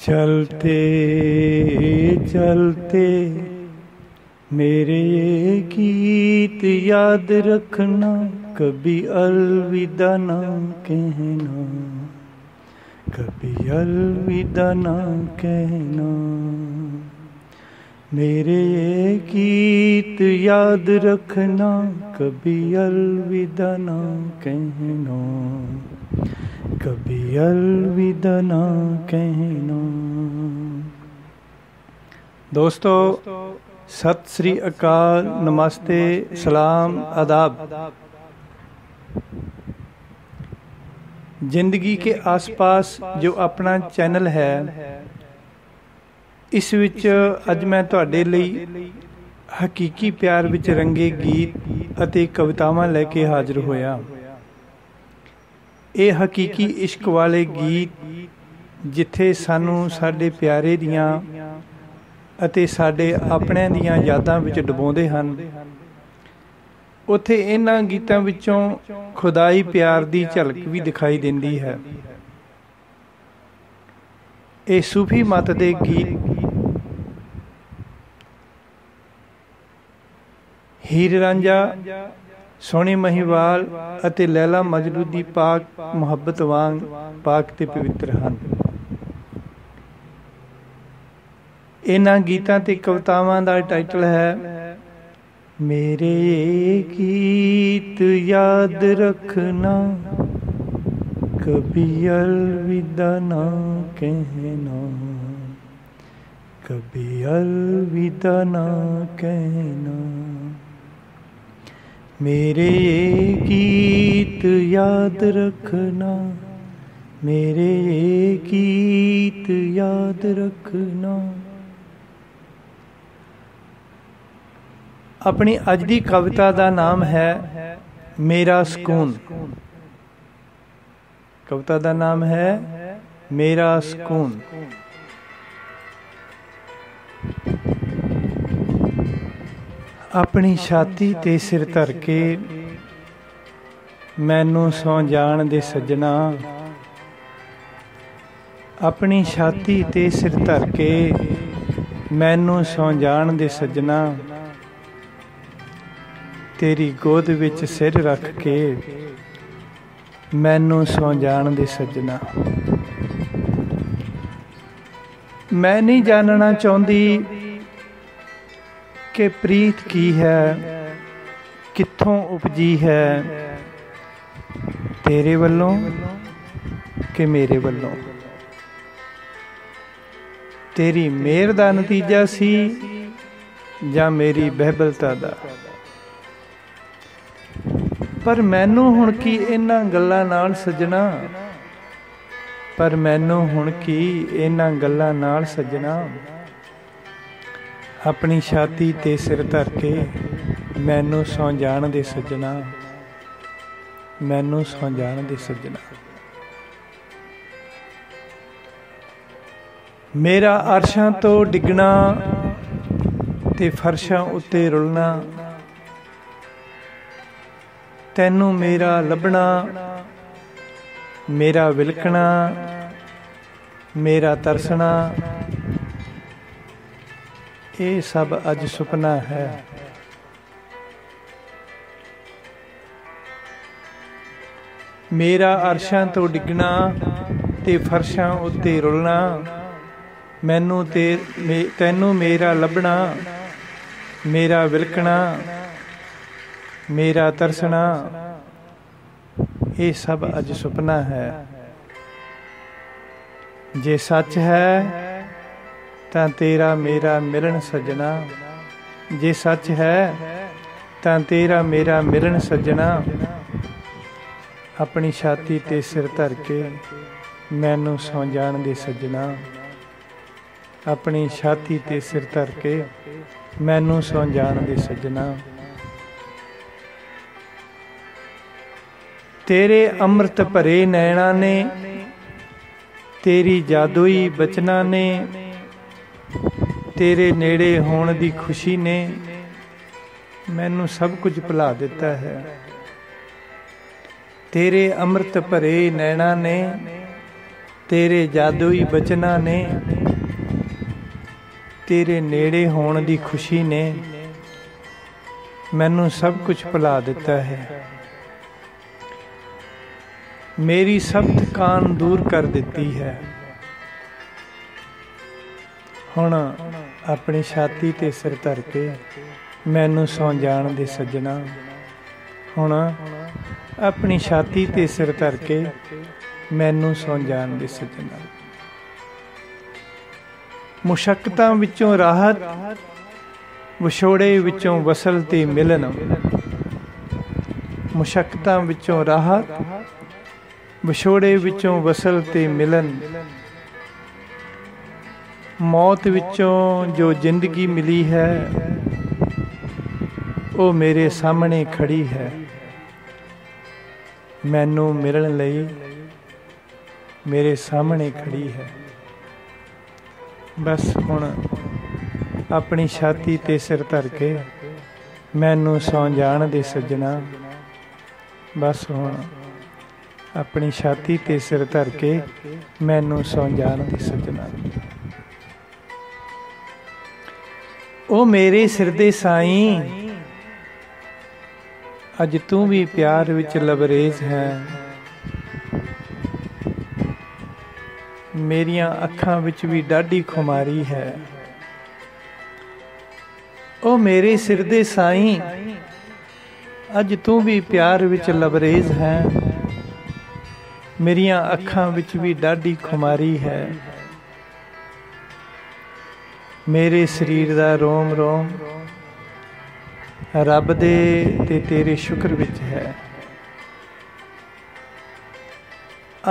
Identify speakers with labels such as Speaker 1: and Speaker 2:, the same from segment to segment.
Speaker 1: चलते चलते मेरे ये गीत याद रखना कभी अलविदा ना कहना कभी अलविदा ना कहना मेरे ये गीत याद रखना कभी अलविदा ना कहना कभी अलविदा ना कहना दोस्तों सत श्री अकाल नमस्ते सलाम आदाब ਜ਼ਿੰਦਗੀ ਕੇ ਆਸ-ਪਾਸ ਜੋ ਆਪਣਾ ਚੈਨਲ ਹੈ ਇਸ ਵਿੱਚ ਅੱਜ ਮੈਂ ਤੁਹਾਡੇ ਲਈ ਹਕੀਕੀ ਪਿਆਰ ਵਿੱਚ ਰੰਗੇ ਗੀਤ ਅਤੇ ਕਵਿਤਾਵਾਂ ਲੈ ਕੇ ਹਾਜ਼ਰ ਹੋਇਆ ਇਹ ਹਕੀਕੀ ਇਸ਼ਕ ਵਾਲੇ ਗੀਤ ਜਿੱਥੇ ਸਾਨੂੰ ਸਾਡੇ ਪਿਆਰੇ ਦੀਆਂ ਅਤੇ ਸਾਡੇ ਆਪਣਿਆਂ ਦੀਆਂ ਯਾਦਾਂ ਵਿੱਚ ਡੁਬੋਂਦੇ ਹਨ। ਉੱਥੇ ਇਹਨਾਂ ਗੀਤਾਂ ਵਿੱਚੋਂ ਖੁਦਾਈ ਪਿਆਰ ਦੀ ਝਲਕ ਵੀ ਦਿਖਾਈ ਦਿੰਦੀ ਹੈ। ਇਹ ਸੂਫੀ ਮਤ ਦੇ ਗੀਤ ਹੀਰ ਰਾਂਝਾ ਸੋਹਣੀ ਮਹੀਵਾਲ ਅਤੇ ਲੈਲਾ ਮਜਨੂ ਦੀ ਪਾਕ ਮੁਹੱਬਤ ਵਾਂਗ ਪਾਕ ਤੇ ਪਵਿੱਤਰ ਹਨ। ਇਹਨਾਂ ਗੀਤਾਂ ਤੇ ਕਵਿਤਾਵਾਂ ਦਾ ਟਾਈਟਲ ਹੈ, ਮੇਰੇ ਗੀਤ ਯਾਦ ਰੱਖਣਾ, ਕਭੀ ਅਲਵਿਦਾ ਨਾ ਕਹਿਣਾ, ਕਭੀ ਅਲਵਿਦਾ ਨਾ ਕਹਿਣਾ। ਮੇਰੇ ਗੀਤ ਯਾਦ ਰੱਖਣਾ, ਮੇਰੇ ਗੀਤ ਯਾਦ ਰੱਖਣਾ। ਆਪਣੀ ਅੱਜ ਦੀ ਕਵਿਤਾ ਦਾ ਨਾਮ ਹੈ ਮੇਰਾ ਸਕੂਨ। ਕਵਿਤਾ ਦਾ ਨਾਮ ਹੈ ਮੇਰਾ ਸਕੂਨ। ਆਪਣੀ ਛਾਤੀ ਤੇ ਸਿਰ ਧਰ ਕੇ ਮੈਨੂੰ ਸੌ ਜਾਣ ਦੇ ਸੱਜਣਾ। ਆਪਣੀ ਛਾਤੀ ਤੇ ਸਿਰ ਧਰ ਕੇ ਮੈਨੂੰ ਸੌ ਜਾਣ ਦੇ ਸੱਜਣਾ। ਤੇਰੀ ਗੋਦ ਵਿੱਚ ਸਿਰ ਰੱਖ ਕੇ ਮੈਨੂੰ ਸੌ ਜਾਣ ਦੇ ਸੱਜਣਾ। ਮੈਂ ਨਹੀਂ ਜਾਣਨਾ ਚਾਹੁੰਦੀ ਕਿ ਪ੍ਰੀਤ ਕੀ ਹੈ? ਕਿੱਥੋਂ ਉਪਜੀ ਹੈ? ਤੇਰੇ ਵੱਲੋਂ ਕਿ ਮੇਰੇ ਵੱਲੋਂ? ਤੇਰੀ ਮਿਹਰ ਦਾ ਨਤੀਜਾ ਸੀ ਜਾਂ ਮੇਰੀ ਬਹਿਬਲਤਾ ਦਾ? ਪਰ ਮੈਨੂੰ ਹੁਣ ਕੀ ਇਹਨਾਂ ਗੱਲਾਂ ਨਾਲ ਸਜਣਾ? ਪਰ ਮੈਨੂੰ ਹੁਣ ਕੀ ਇਹਨਾਂ ਗੱਲਾਂ ਨਾਲ ਸਜਣਾ? ਆਪਣੀ ਛਾਤੀ ਤੇ ਸਿਰ ਧਰ ਕੇ ਮੈਨੂੰ ਸੌ ਜਾਣ ਦੇ ਸੱਜਣਾ। ਮੈਨੂੰ ਸੌ ਜਾਣ ਦੇ ਸੱਜਣਾ। ਮੇਰਾ ਅਰਸ਼ਾਂ ਤੋਂ ਡਿੱਗਣਾ ਤੇ ਫਰਸ਼ਾਂ ਉੱਤੇ ਰੁਲਣਾ। ਤੈਨੂੰ ਮੇਰਾ ਲੱਭਣਾ, ਮੇਰਾ ਵਿਲਕਣਾ, ਮੇਰਾ ਤਰਸਣਾ। ਇਹ ਸਭ ਅੱਜ ਸੁਪਨਾ ਹੈ। ਮੇਰਾ ਅਰਸ਼ਾਂ ਤੋਂ ਡਿੱਗਣਾ ਤੇ ਫਰਸ਼ਾਂ ਉੱਤੇ ਰੁਲਣਾ, ਮੈਨੂੰ ਤੇ ਤੈਨੂੰ ਮੇਰਾ ਲੱਭਣਾ, ਮੇਰਾ ਵਿਲਕਣਾ, ਮੇਰਾ ਤਰਸਣਾ, ਇਹ ਸਭ ਅੱਜ ਸੁਪਨਾ ਹੈ। ਜੇ ਸੱਚ ਹੈ ਤਾਂ ਤੇਰਾ ਮੇਰਾ ਮਿਲਣ ਸਜਣਾ। ਜੇ ਸੱਚ ਹੈ, ਤਾਂ ਤੇਰਾ ਮੇਰਾ ਮਿਲਣ ਸਜਣਾ। ਆਪਣੀ ਛਾਤੀ ਤੇ ਸਿਰ ਧਰ ਕੇ ਮੈਨੂੰ ਸੌ ਜਾਣ ਦੇ ਸਜਣਾ। ਆਪਣੀ ਛਾਤੀ ਤੇ ਸਿਰ ਧਰ ਕੇ ਮੈਨੂੰ ਸੌ ਜਾਣ ਦੇ ਸਜਣਾ। ਤੇਰੇ ਅੰਮ੍ਰਿਤ ਭਰੇ ਨੈਣਾ ਨੇ, ਤੇਰੀ ਜਾਦੂਈ ਬਚਨਾਂ ਨੇ ਤੇਰੇ ਨੇੜੇ ਹੋਣ ਦੀ ਖੁਸ਼ੀ ਨੇ ਮੈਨੂੰ ਸਭ ਕੁਝ ਭੁਲਾ ਦਿੱਤਾ ਹੈ। ਤੇਰੇ ਅੰਮ੍ਰਿਤ ਭਰੇ ਨੈਣਾ ਨੇ, ਤੇਰੇ ਜਾਦੂਈ ਬਚਨਾਂ ਨੇ, ਤੇਰੇ ਨੇੜੇ ਹੋਣ ਦੀ ਖੁਸ਼ੀ ਨੇ ਮੈਨੂੰ ਸਭ ਕੁਝ ਭੁਲਾ ਦਿੱਤਾ ਹੈ। ਮੇਰੀ ਸਭ ਥਕਾਨ ਦੂਰ ਕਰ ਦਿੱਤੀ ਹੈ। ਹੁਣ ਆਪਣੀ ਛਾਤੀ ਤੇ ਸਿਰ ਧਰ ਕੇ ਮੈਨੂੰ ਸੌ ਜਾਣ ਦੇ ਸੱਜਣਾ। ਹੁਣ ਆਪਣੀ ਛਾਤੀ ਤੇ ਸਿਰ ਧਰ ਕੇ ਮੈਨੂੰ ਸੌ ਜਾਣ ਦੇ ਸੱਜਣਾ। ਮੁਸ਼ਕਲਾਂ ਵਿੱਚੋਂ ਰਾਹਤ, ਵਿਛੋੜੇ ਵਿੱਚੋਂ ਵਸਲ ਤੇ ਮਿਲਨ। ਮੁਸ਼ਕਲਾਂ ਵਿੱਚੋਂ ਰਾਹਤ, ਵਿਛੋੜੇ ਵਿੱਚੋਂ ਵਸਲ ਤੇ ਮਿਲਨ। ਮੌਤ ਵਿੱਚੋਂ ਜੋ ਜ਼ਿੰਦਗੀ ਮਿਲੀ ਹੈ, ਉਹ ਮੇਰੇ ਸਾਹਮਣੇ ਖੜੀ ਹੈ। ਮੈਨੂੰ ਮਿਲਣ ਲਈ ਮੇਰੇ ਸਾਹਮਣੇ ਖੜੀ ਹੈ। ਬਸ ਹੁਣ ਆਪਣੀ ਛਾਤੀ ਤੇ ਸਿਰ ਧਰ ਕੇ ਮੈਨੂੰ ਸੌ ਜਾਣ ਦੇ ਸੱਜਣਾ। ਬਸ ਹੁਣ ਆਪਣੀ ਛਾਤੀ ਤੇ ਸਿਰ ਧਰ ਕੇ ਮੈਨੂੰ ਸੌ ਜਾਣ ਦੇ ਸੱਜਣਾ। ਉਹ ਮੇਰੇ ਸਿਰ ਦੇ ਸਾਈਂ। ਅੱਜ ਤੂੰ ਵੀ ਪਿਆਰ ਵਿੱਚ ਲਬਰੇਜ਼ ਹੈ। ਮੇਰੀਆਂ ਅੱਖਾਂ ਵਿੱਚ ਵੀ ਡਾਢੀ ਖੁਮਾਰੀ ਹੈ। ਉਹ ਮੇਰੇ ਸਿਰ ਦੇ ਸਾਈਂ। ਅੱਜ ਤੂੰ ਵੀ ਪਿਆਰ ਵਿੱਚ ਲਬਰੇਜ਼ ਹੈ। ਮੇਰੀਆਂ ਅੱਖਾਂ ਵਿੱਚ ਵੀ ਡਾਢੀ ਖੁਮਾਰੀ ਹੈ। ਮੇਰੇ ਸਰੀਰ ਦਾ ਰੋਮ ਰੋਮ। ਰੱਬ ਦੇ ਤੇ ਤੇਰੇ ਸ਼ੁਕਰ ਵਿੱਚ ਹੈ।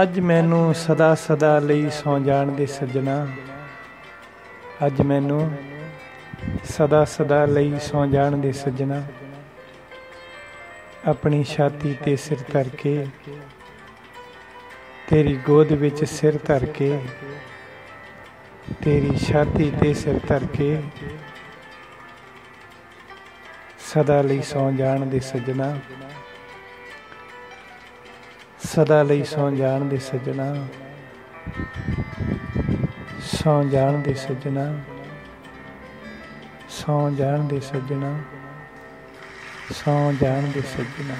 Speaker 1: ਅੱਜ ਮੈਨੂੰ ਸਦਾ ਸਦਾ ਲਈ ਸੌ ਜਾਣ ਦੇ ਸੱਜਣਾ ਅੱਜ ਮੈਨੂੰ ਸਦਾ ਸਦਾ ਲਈ ਸੌ ਜਾਣ ਦੇ ਸੱਜਣਾ ਆਪਣੀ ਛਾਤੀ ਤੇ ਸਿਰ ਧਰ ਕੇ, ਤੇਰੀ ਗੋਦ ਵਿੱਚ ਸਿਰ ਧਰ ਕੇ ਤੇਰੀ ਛਾਤੀ ਤੇ ਸਿਰ ਧਰ ਕੇ ਸਦਾ ਲਈ ਸੌ ਜਾਣ ਦੇ ਸੱਜਣਾ। ਸਦਾ ਲਈ ਸੌ ਜਾਣ ਦੇ ਸੱਜਣਾ। ਸੌ ਜਾਣ ਦੇ ਸੱਜਣਾ। ਸੌ ਜਾਣ ਦੇ ਸੱਜਣਾ। ਸੌ ਜਾਣ ਦੇ ਸੱਜਣਾ।